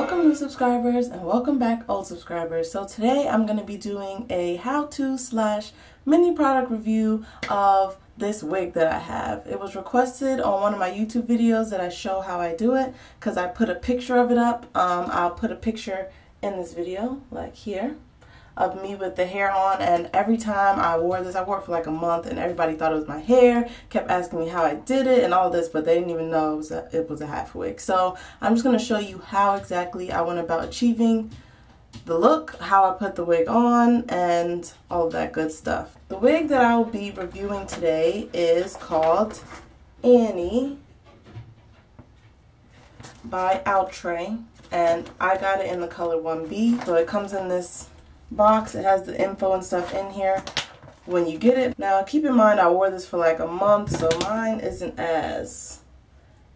Welcome new subscribers and welcome back old subscribers. So today I'm going to be doing a how-to slash mini product review of this wig that I have. It was requested on one of my YouTube videos that I show how I do it because I put a picture of it up. Um, I'll put a picture in this video like here of me with the hair on and every time I wore this I wore it for like a month and everybody thought it was my hair kept asking me how I did it and all this but they didn't even know it was a, it was a half wig. So I'm just going to show you how exactly I went about achieving the look how I put the wig on and all of that good stuff. The wig that I will be reviewing today is called Annie by Outre and I got it in the color 1B so it comes in this box. It has the info and stuff in here when you get it. Now keep in mind I wore this for like a month so mine isn't as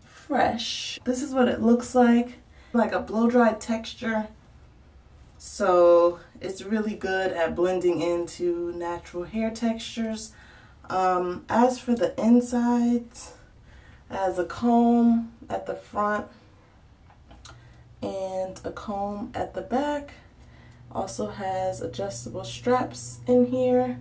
fresh. This is what it looks like. Like a blow dried texture. So it's really good at blending into natural hair textures. Um, as for the insides, as a comb at the front and a comb at the back also has adjustable straps in here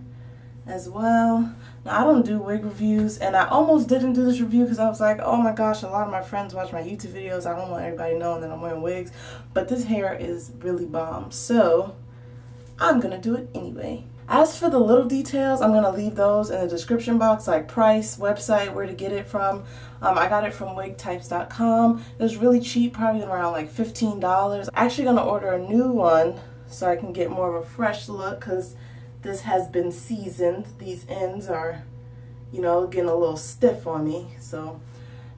as well. Now, I don't do wig reviews, and I almost didn't do this review because I was like, oh my gosh, a lot of my friends watch my YouTube videos. I don't want everybody knowing that I'm wearing wigs, but this hair is really bomb, so I'm going to do it anyway. As for the little details, I'm going to leave those in the description box, like price, website, where to get it from. Um, I got it from wigtypes.com. It was really cheap, probably around like $15. I'm actually going to order a new one so I can get more of a fresh look because this has been seasoned. These ends are, you know, getting a little stiff on me. So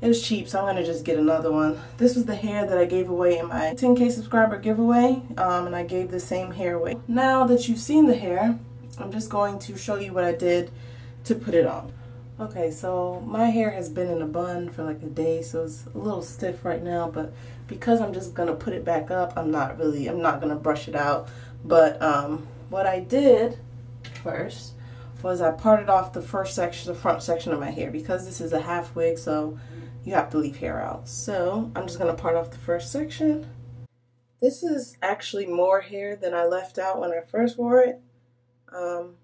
it was cheap, so I'm going to just get another one. This was the hair that I gave away in my 10k subscriber giveaway, um, and I gave the same hair away. Now that you've seen the hair, I'm just going to show you what I did to put it on. Okay, so my hair has been in a bun for like a day, so it's a little stiff right now, but because I'm just going to put it back up, I'm not really, I'm not going to brush it out. But um, what I did first was I parted off the first section, the front section of my hair, because this is a half wig, so you have to leave hair out. So I'm just going to part off the first section. This is actually more hair than I left out when I first wore it. Um,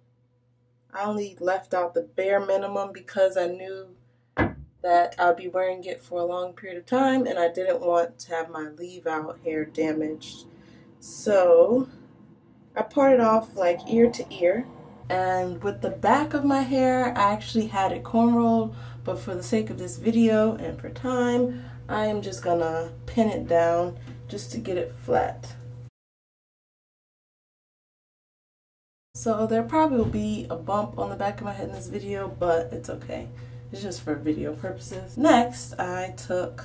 I only left out the bare minimum because I knew that I'd be wearing it for a long period of time and I didn't want to have my leave out hair damaged. So I parted off like ear to ear and with the back of my hair I actually had it cornrowed but for the sake of this video and for time I am just gonna pin it down just to get it flat. So there probably will be a bump on the back of my head in this video, but it's okay. It's just for video purposes. Next, I took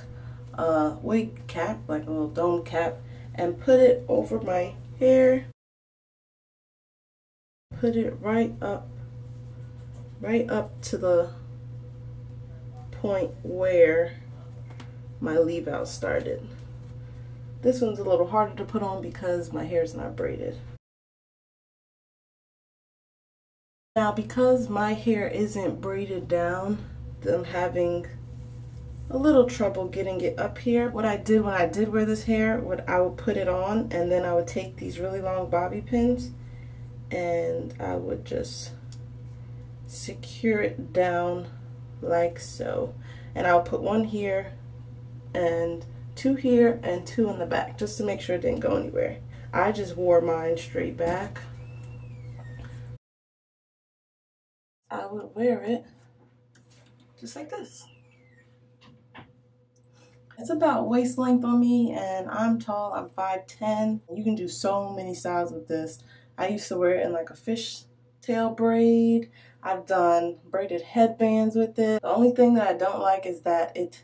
a wig cap, like a little dome cap, and put it over my hair. Put it right up, right up to the point where my leave out started. This one's a little harder to put on because my hair is not braided. Now because my hair isn't braided down, I'm having a little trouble getting it up here. What I did when I did wear this hair, what I would put it on and then I would take these really long bobby pins and I would just secure it down like so. And I'll put one here and two here and two in the back just to make sure it didn't go anywhere. I just wore mine straight back. I would wear it just like this. It's about waist length on me and I'm tall, I'm 5'10". You can do so many styles with this. I used to wear it in like a fish tail braid. I've done braided headbands with it. The only thing that I don't like is that it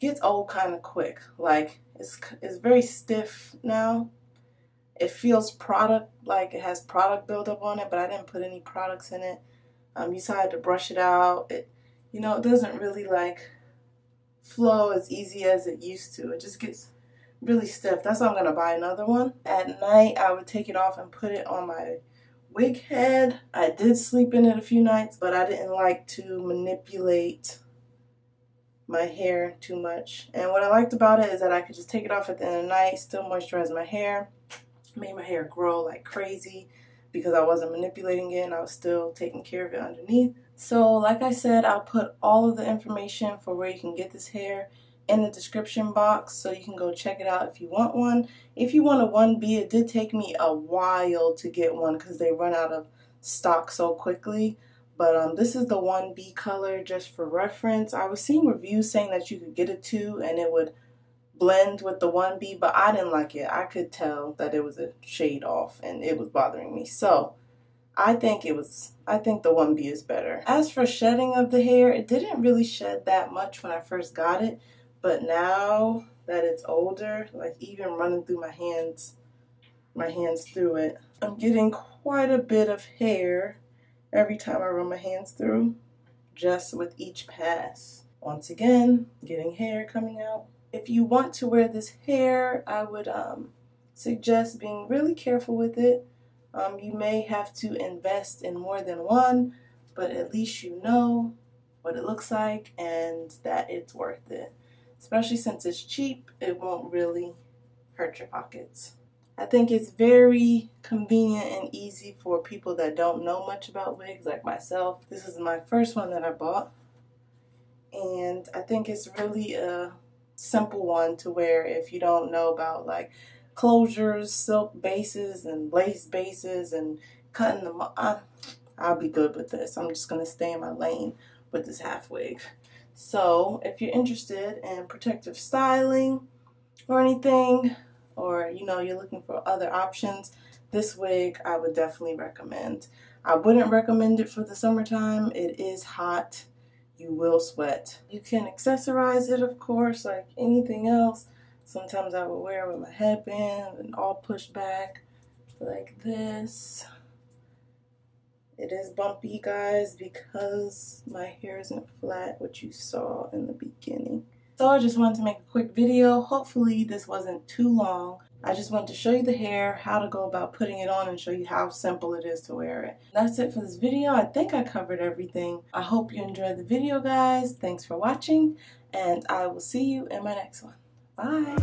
gets old kind of quick. Like it's, it's very stiff now. It feels product, like it has product buildup on it, but I didn't put any products in it. Um, you still had to brush it out. It, you know, it doesn't really like flow as easy as it used to. It just gets really stiff. That's why I'm going to buy another one. At night, I would take it off and put it on my wig head. I did sleep in it a few nights, but I didn't like to manipulate my hair too much. And what I liked about it is that I could just take it off at the end of the night, still moisturize my hair, made my hair grow like crazy because I wasn't manipulating it and I was still taking care of it underneath. So like I said, I'll put all of the information for where you can get this hair in the description box so you can go check it out if you want one. If you want a 1B, it did take me a while to get one because they run out of stock so quickly. But um, this is the 1B color just for reference. I was seeing reviews saying that you could get a 2 and it would blend with the 1B, but I didn't like it. I could tell that it was a shade off and it was bothering me. So I think it was, I think the 1B is better. As for shedding of the hair, it didn't really shed that much when I first got it. But now that it's older, like even running through my hands, my hands through it, I'm getting quite a bit of hair every time I run my hands through, just with each pass. Once again, getting hair coming out. If you want to wear this hair, I would um, suggest being really careful with it. Um, you may have to invest in more than one, but at least you know what it looks like and that it's worth it. Especially since it's cheap, it won't really hurt your pockets. I think it's very convenient and easy for people that don't know much about wigs like myself. This is my first one that I bought. And I think it's really a simple one to wear if you don't know about like closures, silk bases, and lace bases, and cutting them. I, I'll be good with this. I'm just going to stay in my lane with this half wig. So if you're interested in protective styling or anything, or you know you're looking for other options, this wig I would definitely recommend. I wouldn't recommend it for the summertime. It is hot. You will sweat. You can accessorize it, of course, like anything else. Sometimes I would wear it with my headband and all pushed back like this. It is bumpy, guys, because my hair isn't flat, which you saw in the beginning. So I just wanted to make a quick video. Hopefully this wasn't too long. I just wanted to show you the hair, how to go about putting it on, and show you how simple it is to wear it. That's it for this video. I think I covered everything. I hope you enjoyed the video, guys. Thanks for watching, and I will see you in my next one. Bye!